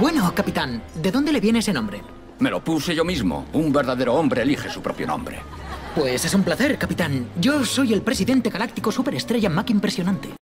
Bueno, capitán, ¿de dónde le viene ese nombre? Me lo puse yo mismo. Un verdadero hombre elige su propio nombre. Pues es un placer, capitán. Yo soy el presidente galáctico superestrella Mac Impresionante.